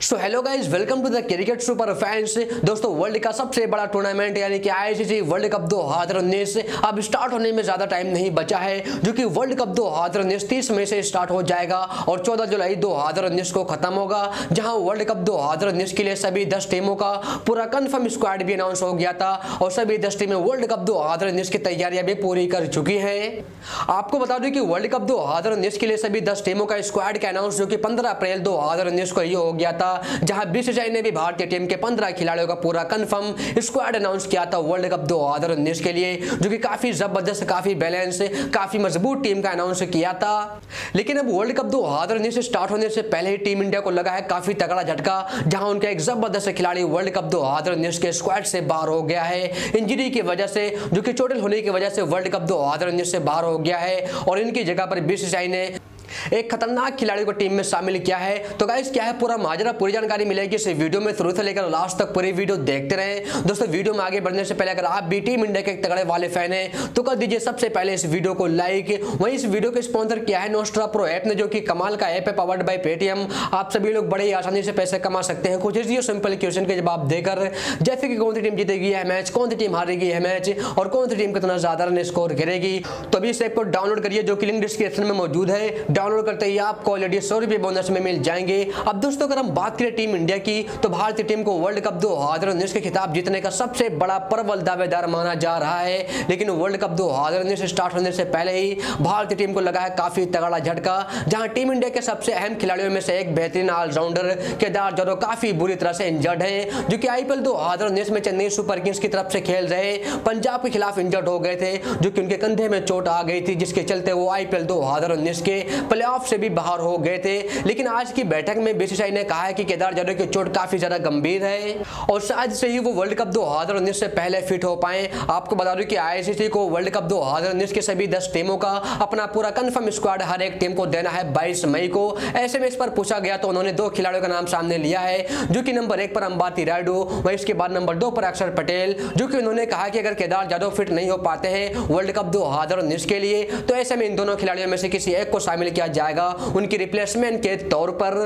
So hello guys welcome to the cricket super fans दोस्तों world का सबसे बड़ा टूर्नामेंट यानी कि आईसीसी वर्ल्ड कप दो हज़ार उन्नीस अब स्टार्ट होने में ज़्यादा टाइम नहीं बचा है, जो कि वर्ल्ड कप दो हज़ार उन्नीस तीस मई से स्टार्ट हो जाएगा और चौदह जुलाई दो हज़ार उन्नीस को खत्म होगा, जहाँ वर्ल्ड कप दो हज़ार उन्नीस के लिए सभी दस टीमों का पूरा कन्फर्म स्क्वाड भी अनाउंस हो गया था और सभी दस टीमें वर्ल्ड कप दो हज़ार उन्नीस की तैयारियाँ भी पूरी कर चुकी है। आपको बता दूँ कि वर्ल्ड कप दो हज़ार उन्नीस के लिए सभी दस टीमों का स्क्वाड का अनाउंस जो कि पंद्रह अप्रैल दो हज़ार उन्नीस को ये हो गया था जहाँ बीसीसीआई ने भी भारतीय टीम के 15 खिलाड़ियों का पूरा कंफर्म स्क्वाड अनाउंस किया था वर्ल्ड कप 2019 के लिए, जो कि काफ़ी ज़बरदस्त, काफ़ी बैलेंस काफ़ी मज़बूत टीम का अनाउंस किया था। लेकिन अब वर्ल्ड कप 2019 से स्टार्ट होने से पहले ही टीम इंडिया को लगा है काफ़ी तगड़ा झटका, जहाँ उनका एक ज़बरदस्त खिलाड़ी वर्ल्ड कप 2019 के स्क्वाड से बाहर हो गया है। इंजरी की वजह से, जो कि चोटिल होने की वजह से वर्ल्ड कप 2019 से बाहर हो गया है, और इनकी जगह पर बीसीसीआई ने एक खतरनाक खिलाड़ी को टीम में शामिल किया है। तो गाइस क्या है? पूरा माजरा, पूरी जानकारी मिलेगी इस वीडियो में। शुरू से लेकर लास्ट तक पूरी वीडियो देखते रहे। दोस्तों, वीडियो में आगे बढ़ने से पहले अगर आप भी टीम इंडिया के तगड़े वाले फ़ैन है तो कर दीजिए सबसे पहले इस वीडियो को लाइक वही इस वीडियो को स्पॉन्सर किया है? नोस्ट्रा प्रो ऐप ने, जो कि कमाल का ऐप है पावर्ड बाई पेटीएम आप सभी लोग बड़े आसानी से पैसे कमा सकते हैं। कुछ इसी सिंपल क्वेश्चन के जवाब देकर, जैसे कि कौन सी टीम जीतेगी यह मैच कौन सी टीम हारेगी यह मैच और कौन सी टीम कितना ज़्यादा रन स्कोर करेगी तो अभी इस ऐप को डाउनलोड करिए, जो कि लिंक डिस्क्रिप्शन में मौजूद है। डाउनलोड करते ही आपको ऑलरेडी सौ रुपए बोनस में मिल जाएँगे। अब दोस्तों, अगर हम बात करें टीम इंडिया की तो भारतीय टीम को वर्ल्ड कप दो हज़ार उन्नीस के खिताब जीतने का सबसे बड़ा प्रबल दावेदार माना जा रहा है। लेकिन वर्ल्ड कप दो हज़ार उन्नीस स्टार्ट होने से पहले ही भारतीय टीम को लगा है काफ़ी तगड़ा झटका, जहाँ टीम इंडिया के सबसे अहम खिलाड़ियों में से एक बेहतरीन ऑलराउंडर केदार जाधव काफ़ी बुरी तरह से इंजर्ड है, जो कि आईपीएल दो हज़ार उन्नीस में चेन्नई सुपर किंग्स की तरफ़ से खेल रहे पंजाब के खिलाफ इंजर्ड हो गए थे, जो कि उनके कंधे में चोट आ गई थी, जिसके चलते वो आईपीएल दो हज़ार उन्नीस के प्ले से भी बाहर हो गए थे। लेकिन आज की बैठक में बीसीसीआई ने कहा है कि केदार जाधव की चोट काफ़ी ज़्यादा गंभीर है और शायद से ही वो वर्ल्ड कप दो हज़ार उन्नीस से पहले फिट हो पाए। आपको बता दूँ कि आईसीसी को वर्ल्ड कप 2019 के सभी 10 टीमों का अपना पूरा कंफर्म स्क्वाड हर एक टीम को देना है 22 मई को। ऐसे में इस पर पूछा गया तो उन्होंने दो खिलाड़ियों का नाम सामने लिया है, जो कि नंबर एक पर अंबाती रायडू वही इसके बाद नंबर दो पर अक्षर पटेल, जो कि उन्होंने कहा कि अगर केदार जाधव फिट नहीं हो पाते हैं वर्ल्ड कप दो हज़ार उन्नीस के लिए तो ऐसे में इन दोनों खिलाड़ियों में से किसी एक को शामिल किया जाएगा? उनकी रिप्लेसमेंट के तौर पर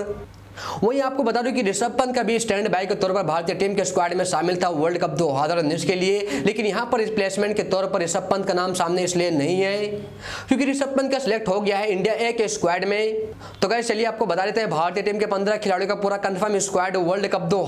वहीं आपको बता दूँ कि ऋषभ पंत का भी स्टैंड बाई के तौर पर भारतीय टीम के स्क्वाड में शामिल था वर्ल्ड कप दो के लिए। लेकिन यहाँ पर रिप्लेसमेंट के तौर पर ऋषभ पंत का नाम सामने इसलिए नहीं है, क्योंकि ऋषभ पंत का सिलेक्ट हो गया है इंडिया ए के स्क्वाड में। तो कह चलिए आपको बता देते हैं, भारतीय टीम के पंद्रह खिलाड़ियों का पूरा कंफर्म स्क्वाड वर्ल्ड कप दो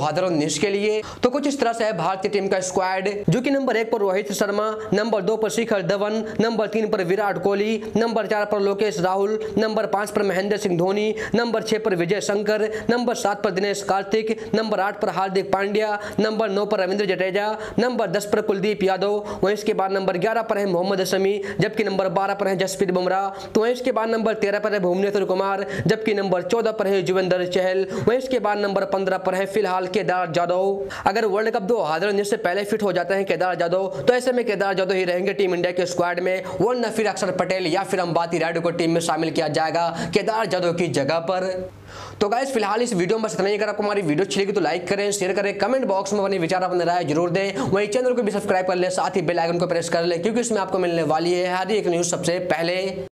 के लिए। तो कुछ इस तरह से है भारतीय टीम का स्क्वाड जो की नंबर एक पर रोहित शर्मा नंबर दो पर शिखर धवन नंबर तीन पर विराट कोहली नंबर चार पर लोकेश राहुल नंबर पाँच पर महेंद्र सिंह धोनी नंबर छह पर विजय शंकर नंबर सात पर दिनेश कार्तिक, नंबर आठ पर हार्दिक पांड्या, नंबर नौ पर रविंद्र जडेजा, नंबर दस पर कुलदीप यादव। वहीं इसके बाद नंबर ग्यारह पर है मोहम्मद शमी जबकि नंबर बारह पर है जसप्रीत बुमराह। तो वहीं इसके बाद नंबर तेरह पर है भुवनेश्वर कुमार, जबकि नंबर चौदह पर है युवेंद्र चहल। वहीं इसके बाद नंबर पंद्रह पर है फ़िलहाल केदार जाधव अगर वर्ल्ड कप दो हज़ार उन्नीस से पहले फिट हो जाते हैं केदार जाधव तो ऐसे में केदार जाधव ही रहेंगे टीम इंडिया के स्क्वाड में। वरना फिर अक्षर पटेल या फिर अंबाती रायडू को टीम में शामिल किया जाएगा केदार जाधव की जगह पर। तो गाइस फ़िलहाल इस वीडियो में बस इतना ही। अगर आपको हमारी वीडियो अच्छी लगी तो लाइक करें शेयर करें कमेंट बॉक्स में अपने विचार अपने राय ज़रूर दें। वहीं चैनल को भी सब्सक्राइब कर लें, साथ ही बेल आइकन को प्रेस कर लें, क्योंकि इसमें आपको मिलने वाली है हर एक न्यूज़ सबसे पहले।